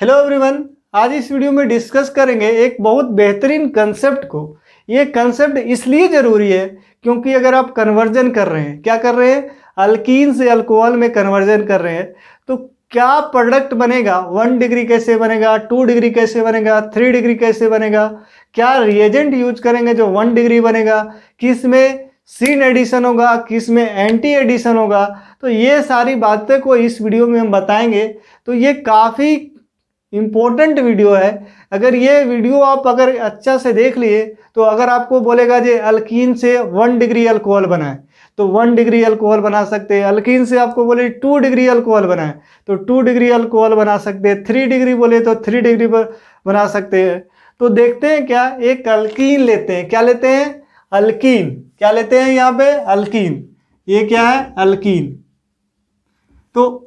Hello everyone आज इस video में डिस्कस करेंगे एक बहुत बेहतरीन कंसेप्ट को। ये कंसेप्ट इसलिए ज़रूरी है क्योंकि अगर आप कन्वर्जन कर रहे हैं, क्या कर रहे हैं? अल्कीन से अल्कोहल में कन्वर्जन कर रहे हैं। तो क्या प्रोडक्ट बनेगा? वन डिग्री कैसे बनेगा? टू डिग्री कैसे बनेगा? थ्री डिग्री कैसे बनेगा? क्या रिएजेंट यूज़ करेंगे जो वन डिग्री बनेगा? किसमें सीन एडिशन होगा? किसमें एंटी एडिशन होगा? तो ये सारी बातें को इस वीडियो में हम बताएँगे। तो ये काफ़ी इम्पोर्टेंट वीडियो है। अगर ये वीडियो आप अगर अच्छा से देख लिए तो अगर आपको बोलेगा जे अल्कीन से वन डिग्री अल्कोहल बनाए तो वन डिग्री अल्कोहल बना सकते हैं। अल्कीन से आपको बोले टू डिग्री अल्कोहल बनाए तो टू डिग्री अल्कोहल बना सकते हैं। थ्री डिग्री बोले तो थ्री डिग्री पर बना सकते हैं। तो देखते हैं क्या एक अल्कीन लेते हैं। क्या लेते हैं? अल्कीन क्या लेते हैं यहाँ पे? अल्कीन ये क्या है? अल्कीन तो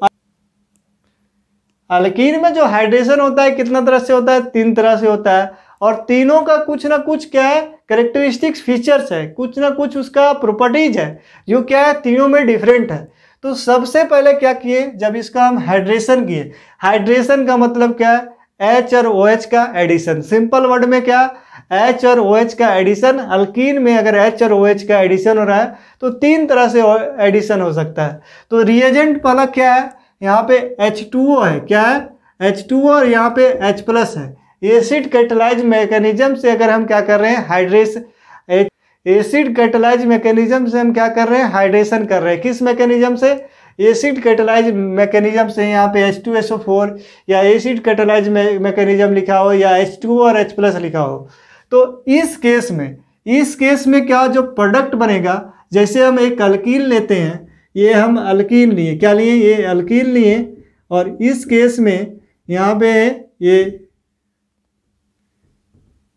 अल्कीन में जो हाइड्रेशन होता है, कितना तरह से होता है? तीन तरह से होता है। और तीनों का कुछ ना कुछ क्या है? करेक्टरिस्टिक्स फीचर्स है। कुछ ना कुछ उसका प्रॉपर्टीज़ है, जो क्या है? तीनों में डिफरेंट है। तो सबसे पहले क्या किए? जब इसका हम हाइड्रेशन किए। हाइड्रेशन का मतलब क्या है? एच और ओ OH का एडिशन सिंपल वर्ड में क्या? एच और ओ OH का एडिशन अल्कीन में अगर एच और ओ OH का एडिशन हो रहा है तो तीन तरह से एडिशन हो सकता है। तो रिएजेंट पहला क्या है? यहाँ पे H2O है। क्या है? एच H2O और यहाँ पे H प्लस है। एसिड कैटलाइज मैकेनिज्म से अगर हम क्या कर रहे हैं? हाइड्रेस एसिड कैटलाइज मैकेनिज्म से हम क्या कर रहे हैं? हाइड्रेशन कर रहे हैं। किस मैकेनिज्म से? एसिड कैटलाइज मैकेनिज्म से यहाँ पे H2SO4 या एसिड कैटलाइज मैकेनिज्म लिखा हो या H2O और H प्लस लिखा हो। तो इस केस में इस केस में क्या जो प्रोडक्ट बनेगा? जैसे हम एक अल्कील लेते हैं ये हम अल्कीन लिए। क्या लिए? ये अल्कीन लिए। और इस केस में यहाँ पे ये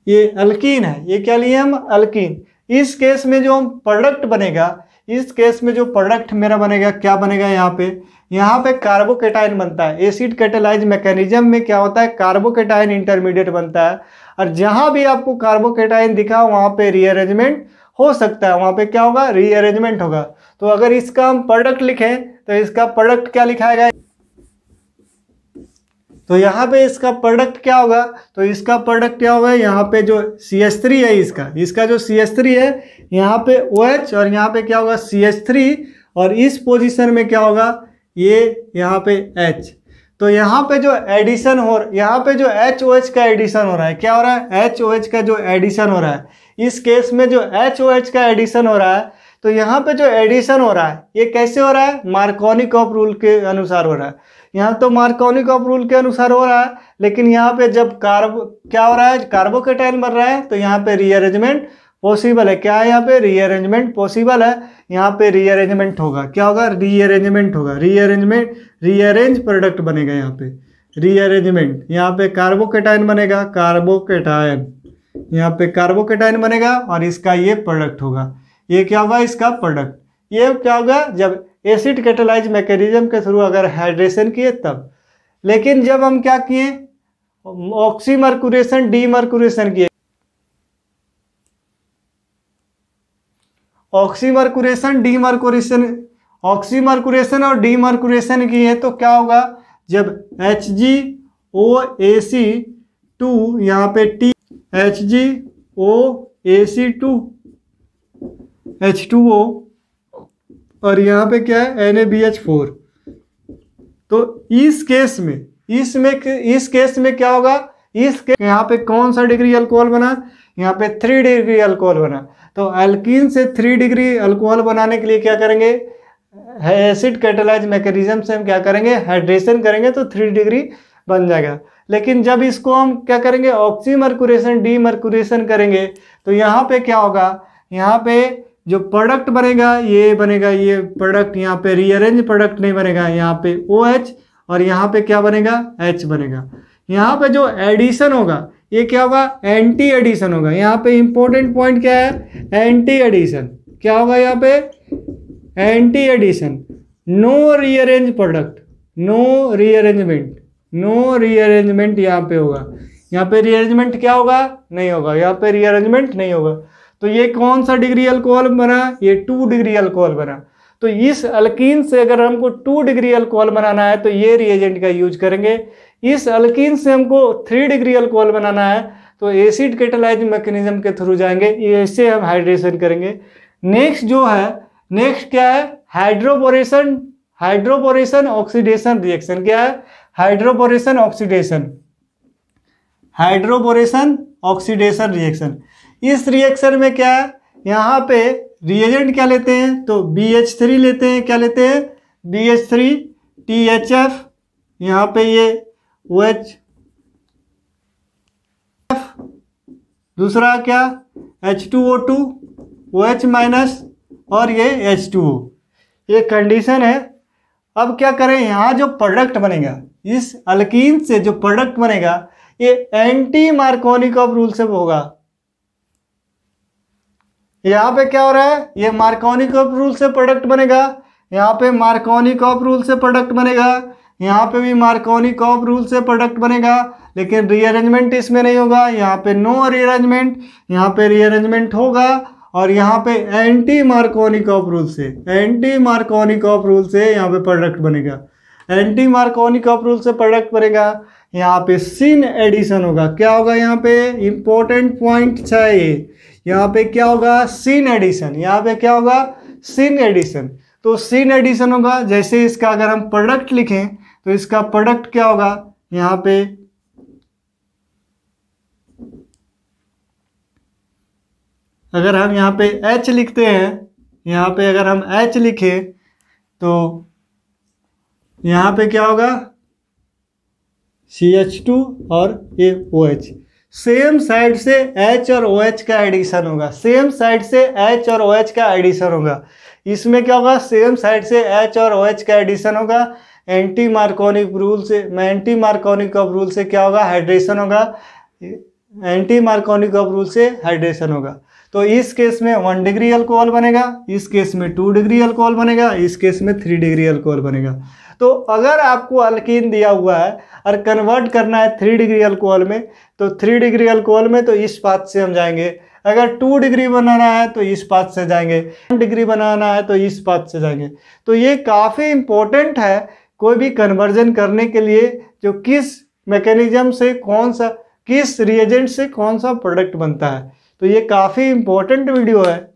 ये अल्कीन है। ये क्या लिए हम? अल्कीन। इस केस में जो हम प्रोडक्ट बनेगा, इस केस में जो प्रोडक्ट मेरा बनेगा, क्या बनेगा यहाँ पे? यहाँ पे कार्बोकेटाइन बनता है। एसिड कैटेलाइज मैकेनिज्म में क्या होता है? कार्बोकेटाइन इंटरमीडिएट बनता है। और जहाँ भी आपको कार्बोकेटाइन दिखा, वहाँ पे रीअरेंजमेंट हो सकता है। वहाँ पे क्या होगा? रीअरेंजमेंट होगा। तो अगर इसका हम प्रोडक्ट लिखें तो इसका प्रोडक्ट क्या लिखाएगा तो यहाँ पे इसका प्रोडक्ट क्या होगा? तो इसका प्रोडक्ट क्या होगा? यहाँ पे जो सी एस थ्री है इसका इसका जो सी एस थ्री है, यहाँ पे ओ OH और यहाँ पे क्या होगा? सी एस थ्री और इस पोजीशन में क्या होगा? ये यहाँ पे एच तो यहाँ पे जो एडिशन हो, यहाँ पे जो एच ओ एच का एडिशन हो रहा है, क्या हो रहा है? एच ओ एच का जो एडिशन हो रहा है। इस केस में जो एच ओ एच का एडिशन हो रहा है तो यहाँ पे जो एडिशन हो रहा है, ये कैसे हो रहा है? मार्कोनिक ऑफ़ रूल के अनुसार हो रहा है। यहाँ तो मार्कोनिक ऑफ़ रूल के अनुसार हो रहा है, लेकिन यहाँ पे जब कार्बो क्या हो रहा है? कार्बोकेटाइन बन रहा है तो यहाँ पे रीअरेंजमेंट पॉसिबल है। क्या है यहाँ पे? रीअरेंजमेंट पॉसिबल है। यहाँ पे रीअरेंजमेंट होगा। क्या होगा? रीअरेंजमेंट होगा। रीअरेंजमेंट रीअरेंज प्रोडक्ट बनेगा यहाँ पे। रीअरेंजमेंट यहाँ पे कार्बोकेटाइन बनेगा। कार्बोकेटाइन यहाँ पे कार्बोकेटाइन बनेगा और इसका ये प्रोडक्ट होगा। ये क्या हुआ इसका प्रोडक्ट ये क्या होगा जब एसिड कैटेलाइज मैकेनिज्म के थ्रू अगर हाइड्रेशन किए तब। लेकिन जब हम क्या किए? ऑक्सीमर्कुरेशन डीमर्कुरेशन किए। ऑक्सीमर्कुरेशन डीमर्कुरेशन ऑक्सीमर्कुरेशन और डीमर्कुरेशन किए तो क्या होगा? जब H G O A C two यहाँ पे T H G O A C two H two O और यहाँ पे क्या है? N A B H four तो इस केस में इसमें इस केस में क्या होगा? इस केस यहाँ पे कौन सा डिग्री अल्कोहल बना? यहाँ पे थ्री डिग्री अल्कोहल बना। तो अल्कीन से थ्री डिग्री अल्कोहल बनाने के लिए क्या करेंगे? एसिड कैटेलाइज मैकेनिज्म से हम क्या करेंगे? हाइड्रेशन करेंगे तो थ्री डिग्री बन जाएगा। लेकिन जब इसको हम क्या करेंगे? ऑक्सी मर्कुरेशन डी मर्कुरेशन करेंगे तो यहाँ पे क्या होगा? यहाँ पे जो प्रोडक्ट बनेगा, ये बनेगा, ये प्रोडक्ट यहाँ पे रीअरेंज प्रोडक्ट नहीं बनेगा, यहाँ पे ओ OH और यहाँ पे क्या बनेगा? एच बनेगा। यहाँ पे जो एडिशन होगा, ये क्या होगा? एंटी एडिशन होगा। यहाँ पे इंपॉर्टेंट पॉइंट क्या है? एंटी एडिशन क्या होगा यहाँ पे? Anti addition no rearrange product no rearrangement no rearrangement यहाँ पे होगा। यहाँ पे रीअरेंजमेंट क्या होगा? नहीं होगा। यहाँ पे रीअरेंजमेंट नहीं होगा। तो ये कौन सा डिग्री अल्कोहल बना? ये टू डिग्री अल्कोहल बना। तो इस अल्कीन से अगर हमको टू डिग्री अल्कोहल बनाना है तो ये रिएजेंट का यूज़ करेंगे। इस अल्कीन से हमको थ्री डिग्री अल्कोहल बनाना है तो एसिड कैटेलाइज मैकेनिज्म के थ्रू जाएँगे। ऐसे हम हाइड्रेशन करेंगे। नेक्स्ट जो है नेक्स्ट क्या है? हाइड्रोपोरेशन हाइड्रोपोरेशन ऑक्सीडेशन रिएक्शन क्या है? Hydroboration oxidation hydroboration oxidation reaction इस रिएक्शन में क्या है? यहाँ पे रिएजेंट क्या लेते हैं? तो बी एच थ्री लेते हैं। क्या लेते हैं? B H three T H F यहाँ पे ये ओ एच एफ़ दूसरा क्या? H two O two O H minus और ये एच टू ओ ये कंडीशन है। अब क्या करें? यहाँ जो प्रोडक्ट बनेगा, इस अल्कीन से जो प्रोडक्ट बनेगा, ये एंटी मार्कोनिक ऑफ़ रूल से होगा। यहाँ पे क्या हो रहा है? ये मार्कोनिक ऑफ़ रूल से प्रोडक्ट बनेगा। यहाँ पे मार्कोनिक ऑफ़ रूल से प्रोडक्ट बनेगा। यहाँ पे भी मार्कोनिक ऑफ़ रूल से प्रोडक्ट बनेगा। लेकिन रीअरेंजमेंट इसमें नहीं होगा। यहाँ पे नो रीअरेंजमेंट यहाँ पे रीअरेंजमेंट होगा। और यहाँ पे एंटी मार्कोनिक ऑफ़ रूल से एंटी मार्कोनिक ऑफ़ रूल से यहाँ पे प्रोडक्ट बनेगा। एंटी मार्कोनिक ऑफ़ रूल से प्रोडक्ट बनेगा। यहाँ पे सिन एडिशन होगा। क्या होगा यहाँ पे? इंपॉर्टेंट पॉइंट चाहिए यहाँ पे क्या होगा? सीन एडिशन यहाँ पे क्या होगा? सीन एडिशन तो सीन एडिशन होगा, जैसे इसका अगर हम प्रोडक्ट लिखें तो इसका प्रोडक्ट क्या होगा? यहाँ पे अगर हम यहाँ पे H लिखते हैं, यहाँ पे अगर हम H लिखें तो यहाँ पे क्या होगा? सी एच टू और A O H same side से H और ओ OH का एडिशन होगा। सेम साइड से H और ओ OH का एडिशन होगा। इसमें क्या होगा? सेम साइड से H और ओ OH का एडिशन होगा। एंटी मार्कोनिक रूल से एंटी मार्कोनिक ऑफ़ रूल से क्या होगा? हाइड्रेशन होगा। एंटी मार्कोनिक ऑफ़ रूल से हाइड्रेशन होगा। तो इस केस में वन डिग्री अल्कोहल बनेगा, इस केस में टू डिग्री अल्कोहल बनेगा, इस केस में थ्री डिग्री अल्कोहल बनेगा। तो अगर आपको अल्कीन दिया हुआ है और कन्वर्ट करना है थ्री डिग्री अल्कोहल में तो थ्री डिग्री अल्कोहल में तो इस पाथ से हम जाएँगे। अगर टू डिग्री बनाना है तो इस पाथ से जाएँगे। वन डिग्री बनाना है तो इस पाथ से जाएँगे। तो ये काफ़ी इम्पोर्टेंट है कोई भी कन्वर्जन करने के लिए, जो किस मैकेनिज्म से कौन सा, किस रिएजेंट से कौन सा प्रोडक्ट बनता है। तो ये काफ़ी इम्पोर्टेंट वीडियो है।